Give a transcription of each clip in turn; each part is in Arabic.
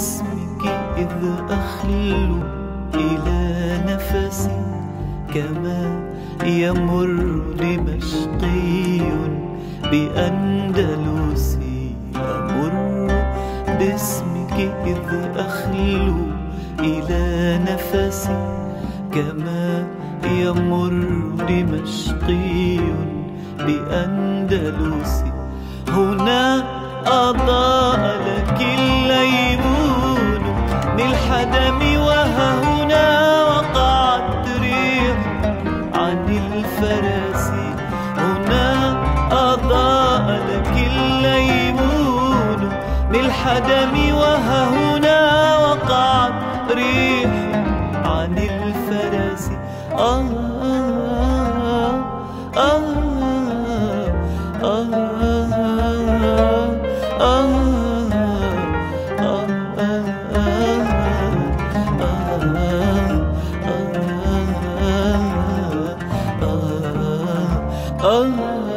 باسمك إذ أخلو إلى نفسي كما يمر دمشقي بأندلسي أمر باسمك إذ أخلو إلى نفسي كما يمر دمشقي بأندلسي هنا أضاء لك من الحدم وهنا وقعت ريح عن الفرس. هنا أضاء لك الليمون من الحدم وهنا وقعت ريح عن الفرس. آه آه آه آه. أمر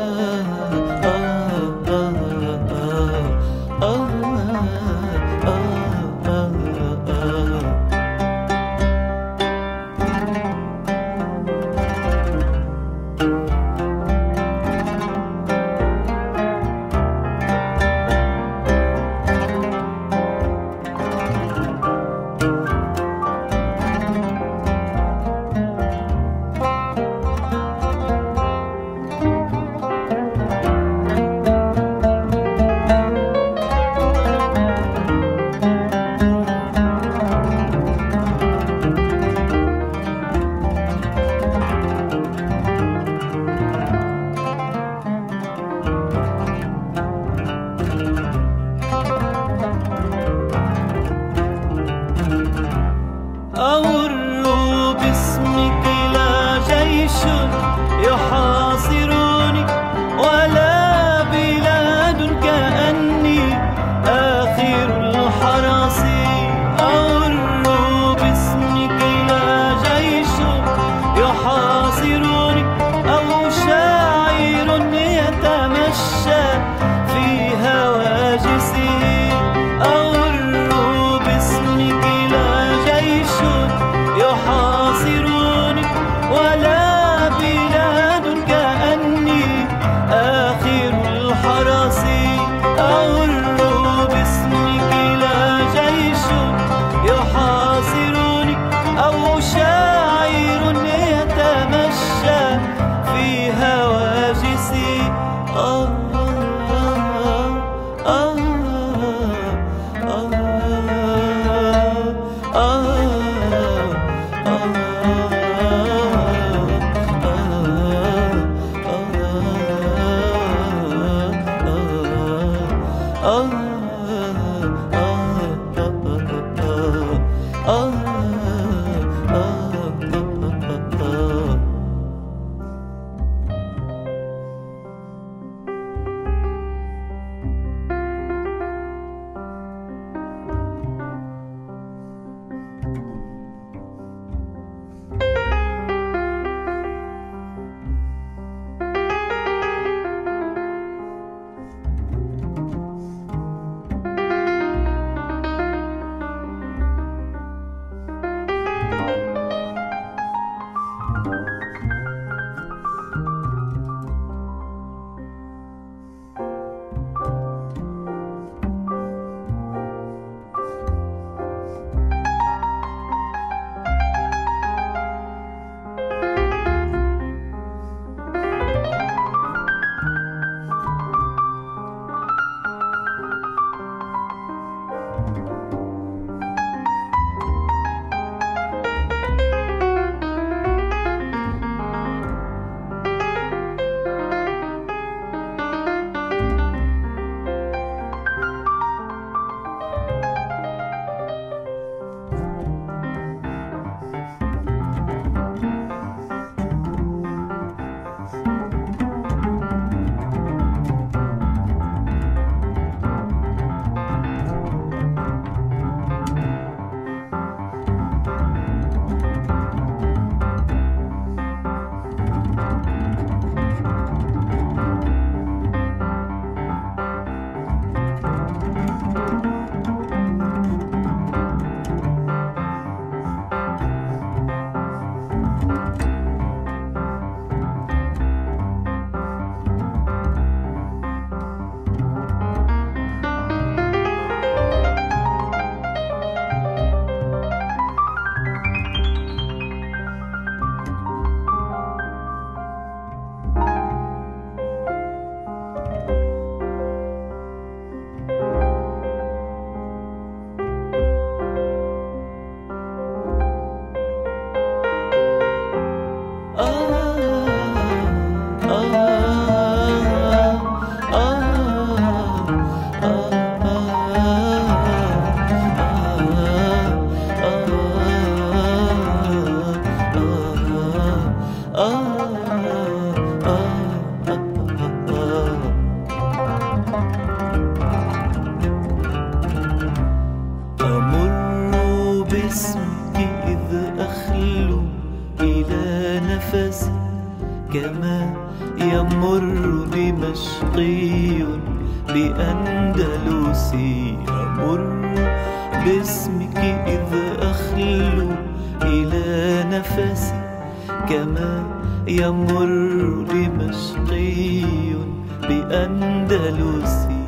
باسمك لا جيش يحاصرني باسمك إذ أخلو إلى نفسي كما يمر دمشقي بأندلسي. أمر باسمك إذ أخلو إلى نفسي كما يمر دمشقي بأندلسي